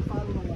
follow